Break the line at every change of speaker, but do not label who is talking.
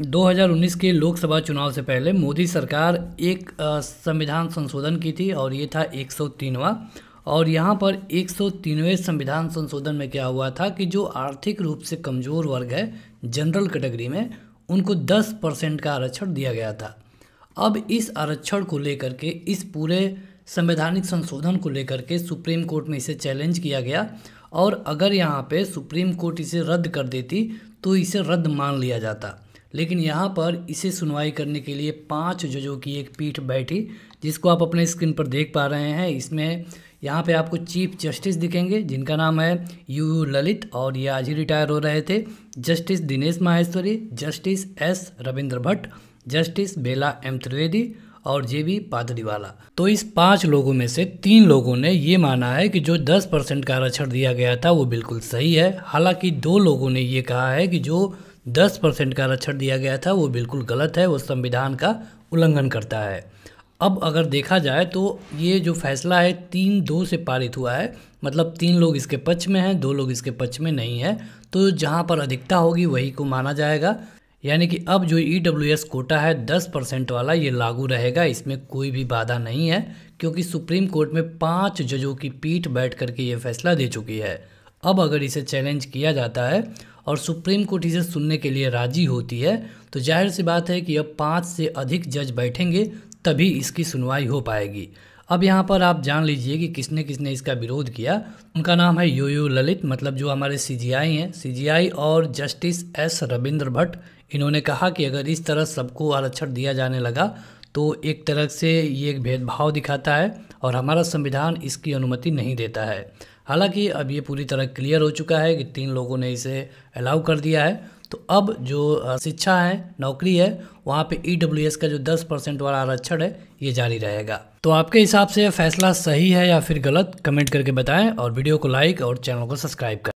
2019 के लोकसभा चुनाव से पहले मोदी सरकार एक संविधान संशोधन की थी और ये था 103वां और यहाँ पर 103वें संविधान संशोधन में क्या हुआ था कि जो आर्थिक रूप से कमज़ोर वर्ग है, जनरल कैटेगरी में, उनको 10 परसेंट का आरक्षण दिया गया था। अब इस आरक्षण को लेकर के, इस पूरे संवैधानिक संशोधन को लेकर के सुप्रीम कोर्ट में इसे चैलेंज किया गया और अगर यहाँ पे सुप्रीम कोर्ट इसे रद्द कर देती तो इसे रद्द मान लिया जाता। लेकिन यहाँ पर इसे सुनवाई करने के लिए पाँच जजों की एक पीठ बैठी, जिसको आप अपने स्क्रीन पर देख पा रहे हैं। इसमें यहाँ पे आपको चीफ जस्टिस दिखेंगे, जिनका नाम है यू यू ललित और ये आज ही रिटायर हो रहे थे। Justice Dinesh Maheshwari, justice S Ravindra Bhat, justice Bela M Trivedi और जे बी पादरीवाला। तो इस पाँच लोगों में से तीन लोगों ने ये माना है कि जो 10 परसेंट का आरक्षण दिया गया था, वो बिल्कुल सही है। हालाँकि दो लोगों ने ये कहा है कि जो दस परसेंट का आरक्षण दिया गया था, वो बिल्कुल गलत है, वो संविधान का उल्लंघन करता है। अब अगर देखा जाए तो ये जो फैसला है, तीन दो से पारित हुआ है मतलब तीन लोग इसके पक्ष में हैं, दो लोग इसके पक्ष में नहीं है तो जहाँ पर अधिकता होगी वही को माना जाएगा। यानी कि अब जो ई डब्ल्यू एस कोटा है, दस परसेंट वाला ये लागू रहेगा, इसमें कोई भी बाधा नहीं है, क्योंकि सुप्रीम कोर्ट में पाँच जजों की पीठ बैठ करके ये फैसला दे चुकी है। अब अगर इसे चैलेंज किया जाता है और सुप्रीम कोर्ट इसे सुनने के लिए राज़ी होती है तो ज़ाहिर सी बात है कि अब पाँच से अधिक जज बैठेंगे, तभी इसकी सुनवाई हो पाएगी। अब यहाँ पर आप जान लीजिए कि किसने किसने इसका विरोध किया। उनका नाम है यू यू ललित मतलब जो हमारे सीजीआई हैं। सीजीआई और जस्टिस एस रविंद्र भट्ट, इन्होंने कहा कि अगर इस तरह सबको आरक्षण दिया जाने लगा तो एक तरह से ये एक भेदभाव दिखाता है और हमारा संविधान इसकी अनुमति नहीं देता है। हालाँकि अब ये पूरी तरह क्लियर हो चुका है कि तीन लोगों ने इसे अलाउ कर दिया है। तो अब जो शिक्षा है, नौकरी है, वहाँ पे ई e का जो 10 परसेंट वाला आरक्षण है, ये जारी रहेगा। तो आपके हिसाब से फैसला सही है या फिर गलत, कमेंट करके बताएँ और वीडियो को लाइक और चैनल को सब्सक्राइब करें।